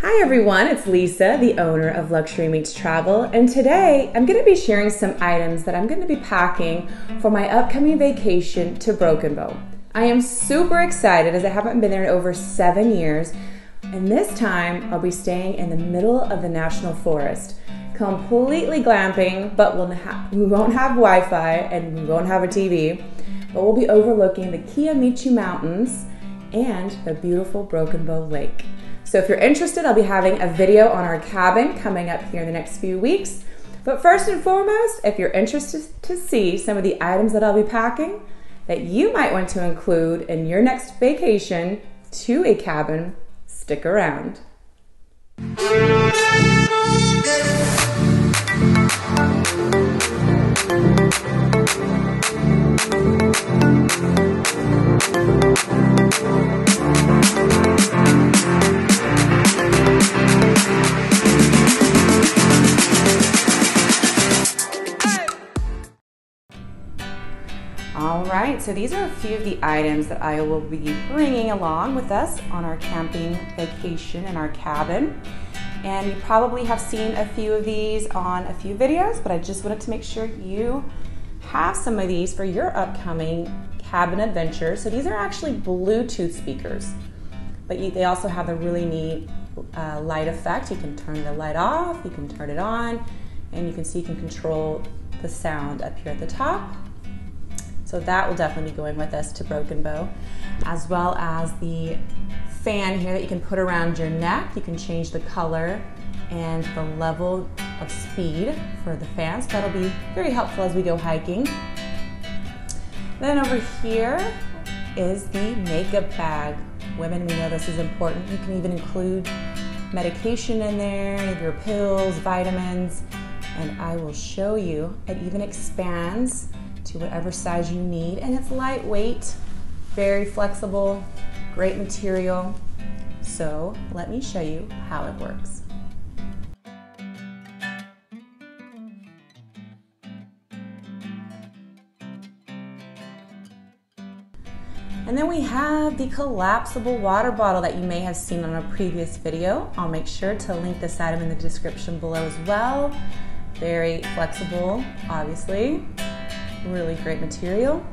Hi everyone, it's Lisa, the owner of Luxury Meets Travel, and today I'm going to be sharing some items that I'm going to be packing for my upcoming vacation to Broken Bow. I am super excited as I haven't been there in over seven years, and this time I'll be staying in the middle of the National Forest. Completely glamping, but we'll ha- we won't have Wi Fi and we won't have a TV, but we'll be overlooking the Kiamichi Mountains and the beautiful Broken Bow Lake. So if you're interested, I'll be having a video on our cabin coming up here in the next few weeks. But first and foremost, if you're interested to see some of the items that I'll be packing that you might want to include in your next vacation to a cabin, stick around. All right, so these are a few of the items that I will be bringing along with us on our camping vacation in our cabin. And you probably have seen a few of these on a few videos, but I just wanted to make sure you have some of these for your upcoming cabin adventure. So these are actually Bluetooth speakers, but you, they also have a really neat uh, light effect. You can turn the light off, you can turn it on, and you can see you can control the sound up here at the top. So that will definitely be going with us to Broken Bow, as well as the fan here that you can put around your neck. You can change the color and the level of speed for the fan. So that'll be very helpful as we go hiking. Then over here is the makeup bag. Women, we know this is important. You can even include medication in there, your pills, vitamins, and I will show you. It even expands to whatever size you need. And it's lightweight, very flexible, great material. So let me show you how it works. And then we have the collapsible water bottle that you may have seen on a previous video. I'll make sure to link this item in the description below as well. Very flexible, obviously really great material.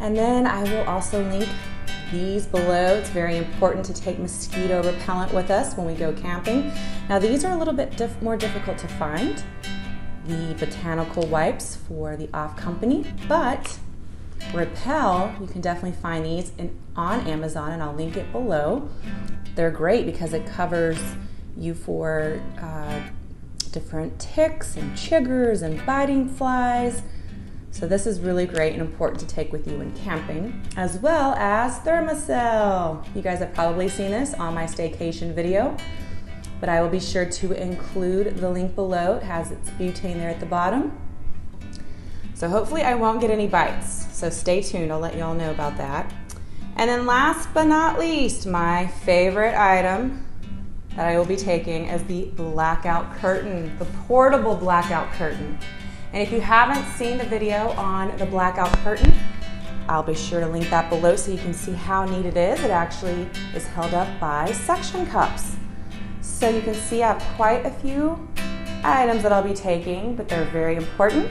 And then I will also link these below. It's very important to take mosquito repellent with us when we go camping. Now these are a little bit diff more difficult to find, the botanical wipes for the off company, but Repel, you can definitely find these in, on Amazon and I'll link it below. They're great because it covers you for uh, different ticks and chiggers and biting flies. So this is really great and important to take with you when camping, as well as Thermacell. You guys have probably seen this on my staycation video, but I will be sure to include the link below. It has its butane there at the bottom. So hopefully I won't get any bites. So stay tuned, I'll let y'all know about that. And then last but not least, my favorite item that I will be taking is the blackout curtain, the portable blackout curtain. And if you haven't seen the video on the blackout curtain, I'll be sure to link that below so you can see how neat it is. It actually is held up by suction cups. So you can see I have quite a few items that I'll be taking, but they're very important.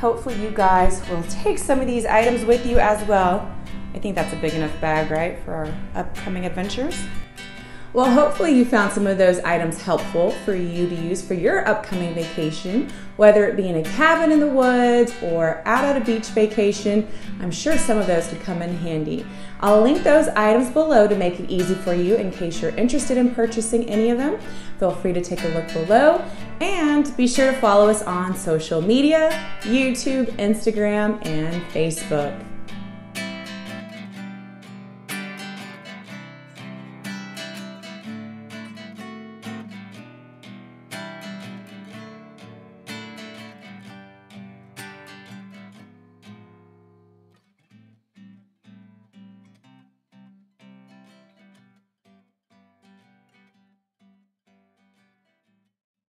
Hopefully you guys will take some of these items with you as well. I think that's a big enough bag, right, for our upcoming adventures. Well, hopefully you found some of those items helpful for you to use for your upcoming vacation, whether it be in a cabin in the woods or out at a beach vacation. I'm sure some of those could come in handy. I'll link those items below to make it easy for you in case you're interested in purchasing any of them. Feel free to take a look below and be sure to follow us on social media, YouTube, Instagram, and Facebook.